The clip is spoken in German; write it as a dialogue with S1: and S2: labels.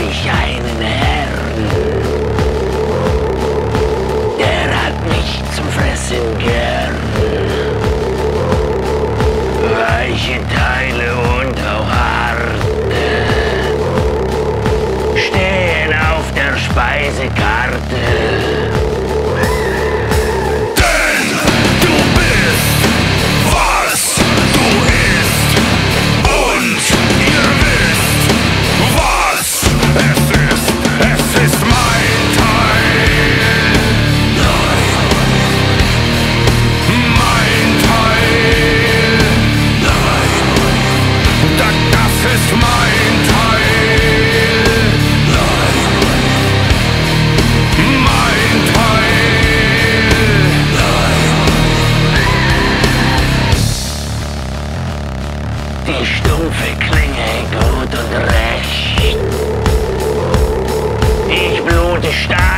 S1: ich einen Herrn, der hat mich zum Fressen gern. Weiche Teile und auch harte stehen auf der Speisekarte. die stumpfe Klinge gut und recht. Ich blute stark.